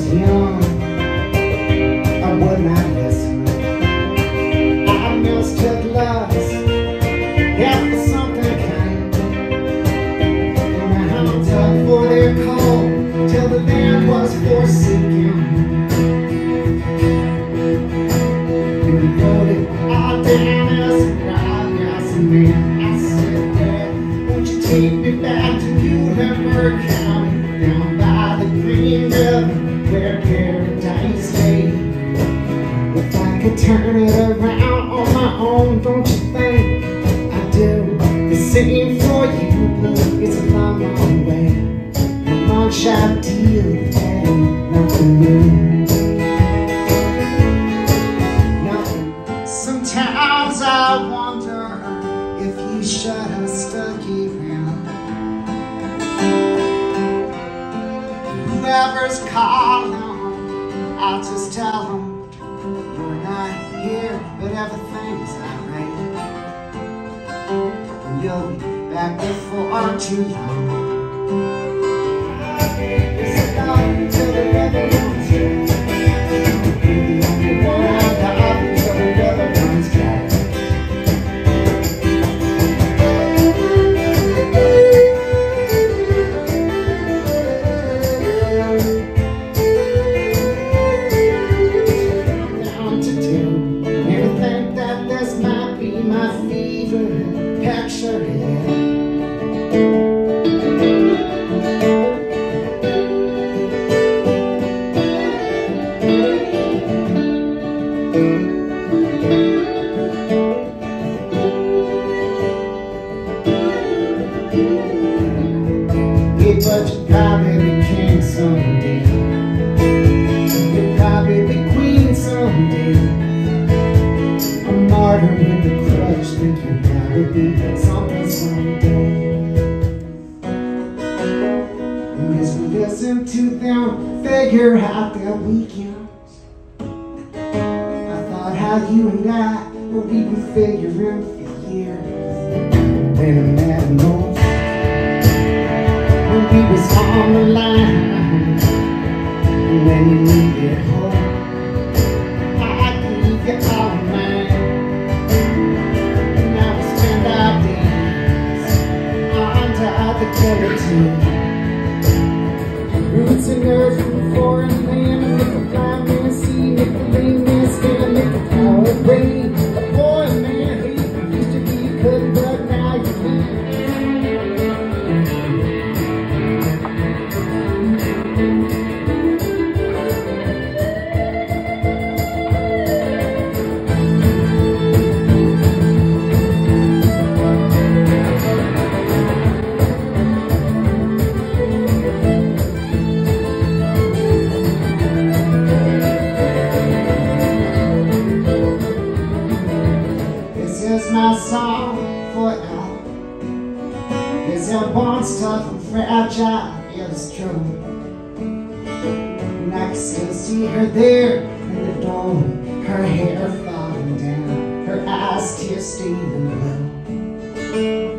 was young, I would not listen. I mistook loves, yeah, for something kind. And I'm tough for their call till the land was forsaken. And it ah, all down as a cry, as a man. I said, Dad, won't you take me back to Muhlenberg County, could turn it around on my own, don't you think I do the same for you? But it's a long, long way, a long shot deal, and nothing new. Nothing. Sometimes I wonder if you should have stuck around. Whoever's calling, I'll just tell them here, but everything's alright. And you'll be back before too long. It's about till the weather runs someday. You'll probably be queen someday. A martyr with a crutch, think you'll probably be something someday. And we listen to them figure out their weekends, I thought how you and I we been figuring for years. When I met no when we was on the line when you needed hope I gave you all mine we spend our days under roots and nerves from foreign land That one tough and fragile? It's true. And I can still see her there in the doorway, her hair falling down, her eyes tear and blue.